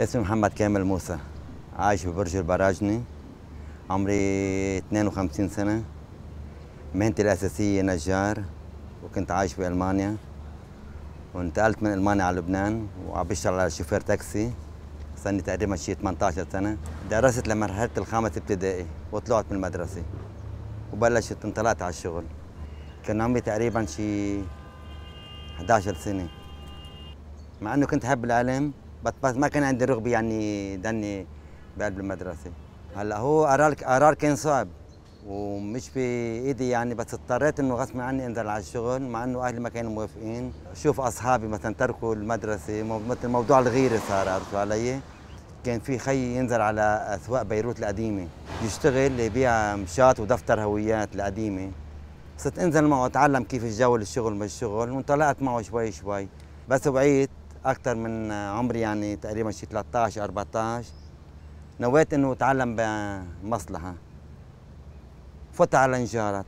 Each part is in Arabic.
اسمي محمد كامل موسى. عايش ببرج البراجني. عمري 52 سنة. مهنتي الأساسية نجار وكنت عايش بألمانيا وانتقلت من ألمانيا على لبنان وعم بشتغل على شوفير تاكسي. صار لي تقريبا شي 18 سنة. درست لمرحلة الخامس ابتدائي وطلعت من المدرسة. وبلشت انطلعت على الشغل. كان عمري تقريبا شي 11 سنة. مع إنه كنت أحب العلم بس ما كان عندي رغبة يعني دني بقلب المدرسة. هلأ هو قرار قرار كان صعب ومش بايدي يعني بس اضطريت إنه غصب عني أنزل على الشغل مع إنه أهلي ما كانوا موافقين. شوف أصحابي مثلا تركوا المدرسة مثل موضوع الغيرة صار عرفتوا علي؟ كان في خي ينزل على أسواق بيروت القديمة يشتغل يبيع مشات ودفتر هويات القديمة. صرت أنزل معه أتعلم كيف الجو الشغل مش الشغل وانطلقت معه شوي شوي. بس وعيت أكثر من عمري يعني تقريبا شي 13 14 نويت إنه أتعلم بمصلحة. فت على نجاره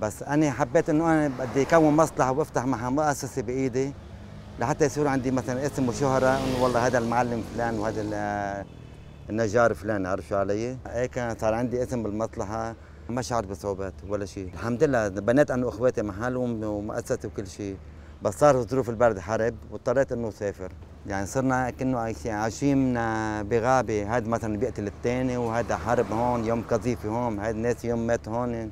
بس أنا حبيت إنه أنا بدي أكون مصلحة وأفتح معها مؤسسة بإيدي لحتى يصير عندي مثلا اسم وشهرة إنه والله هذا المعلم فلان وهذا النجار فلان عرفت شو علي؟ هيك صار عندي اسم بالمصلحة. ما شعرت بصعوبات ولا شيء الحمد لله بنيت أنا وأخواتي محل ومؤسسة وكل شيء بس صار ظروف البرد حرب واضطريت انه اسافر. يعني صرنا كأنه عايشين بغابة. هذا مثلا بيقتل الثاني وهذا حرب هون يوم قذيفة هون هذا الناس يوم مات هون.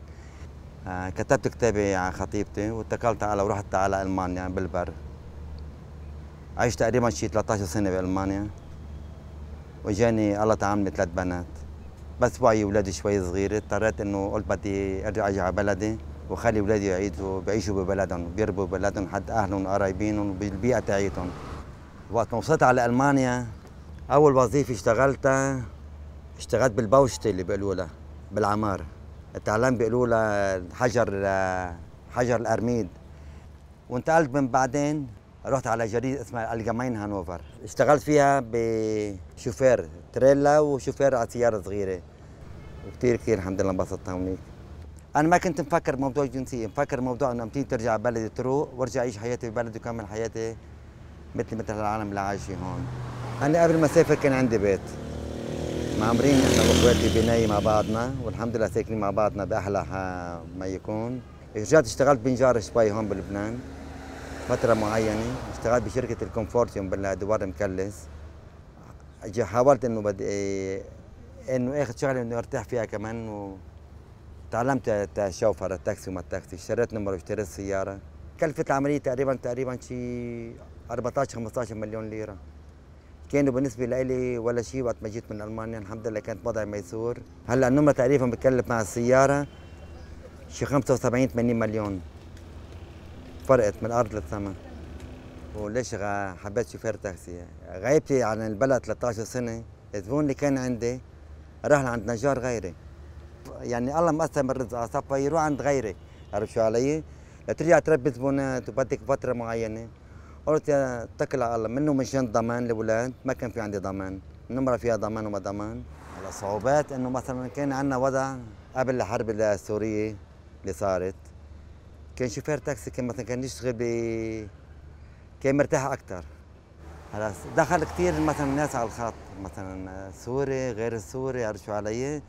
آه كتبت كتابي على خطيبتي واتكلت على ورحت على ألمانيا بالبر. عشت تقريبا شي 13 سنة بألمانيا. وجاني الله تعاملني ثلاث بنات. بس وعي اولادي شوي صغيرة. اضطريت إنه قلت بدي أرجع على بلدي. وخلي اولادي يعيشوا بيعيشوا ببلدهم بيربوا ببلدهم حد أهلهم وقرايبينهم بالبيئة تاعيتهم وقت ما وصلت على ألمانيا أول وظيفة اشتغلتها اشتغلت بالبوشتة اللي بيقولوا لها بالعمار تعلمت بيقولوا لها حجر حجر الأرميد. وانتقلت من بعدين رحت على جريدة اسمها الجمين هانوفر. اشتغلت فيها بشوفير تريلا وشوفير على سيارة صغيرة. وكثير كثير الحمد لله انبسطت هونيك أنا ما كنت مفكر موضوع الجنسيه مفكر موضوع إنه إمتى ترجع بلدي تروق وارجع أعيش حياتي ببلدي وكمل حياتي مثل مثل العالم اللي عايشين هون. أنا قبل ما أسافر كان عندي بيت. معمرين إحنا وإخواتي بنايه مع بعضنا والحمد لله ساكنين مع بعضنا بأحلى ما يكون. رجعت اشتغلت بنجار شوي هون بلبنان فترة معينة. اشتغلت بشركة الكونفورتيوم بالدوار مكلس حاولت إنه بدي إنه آخذ شغلة إنه أرتاح فيها كمان و تعلمت شوفر التاكسي وما التاكسي اشتريت نمر واشتريت سيارة. كلفت العملية تقريبا تقريبا شي 14 15 مليون ليرة. كانوا بالنسبة لي ولا شيء وقت ما جيت من ألمانيا الحمد لله كانت وضعي ميسور. هلأ النمرة تقريبا بكلف مع السيارة شي 75 80 مليون. فرقت من الأرض للسماء. وليش حبيت شوفير تاكسي؟ غيبتي عن البلد 13 سنة الزبون اللي كان عندي راح لعند نجار غيري. يعني الله مقسم الرزق صفا يروح عند غيري. عرفت شو علي؟ لترجع تربي زبونات وبدك فترة معينة. قلت اتكل على الله منه مشان ضمان الاولاد ما كان في عندي ضمان. النمره فيها ضمان وما ضمان؟ على صعوبات إنه مثلا كان عندنا وضع قبل الحرب السورية اللي صارت. كان شوفير تاكسي كان مثلا كان يشتغل ب كان مرتاح أكثر هلا دخل كثير مثلا ناس على الخط مثلا سوري غير السوري عرفت شو علي؟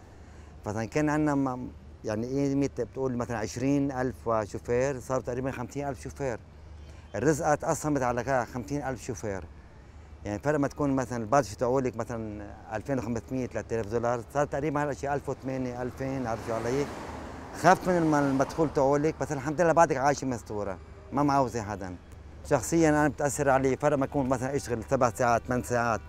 مثلا كان عندنا يعني إيه بتقول مثلا 20000 شوفير صار تقريبا 50000 شوفير. الرزقه تقسمت على 50000 شوفير. يعني فرق ما تكون مثلا البادجت تقولك مثلا 2500 3000 دولار صار تقريبا هلا شيء 1800 2000 عرفت شو علي؟ خف من المدخول تقولك بس الحمد لله بعدك عايشة مستورة ما معوزه حدا. شخصيا أنا بتأثر علي فرق ما اكون مثلا أشتغل سبع ساعات ثمان ساعات.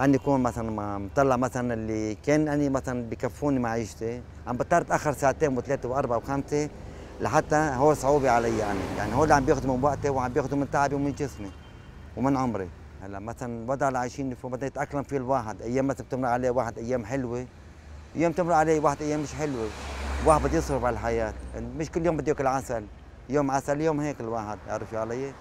اني يكون مثلا مطلع مثلا اللي كان أني مثلا بكفوني معيشتي عم بضطر اتاخر ساعتين وثلاثة وأربعة وخمسة لحتى هو صعوبة علي يعني يعني هو اللي عم بياخذوا من وقتي وعم بياخذوا من تعبي ومن جسمي ومن عمري. هلأ مثلا الوضع اللي عايشين فيه بدنا يتأقلم فيه الواحد. أيام مثلا بتمر عليه واحد أيام حلوة. أيام تمر عليه واحد أيام مش حلوة. واحد بده يصرف على الحياة. مش كل يوم بده ياكل عسل. يوم عسل يوم هيك الواحد عرفت علي؟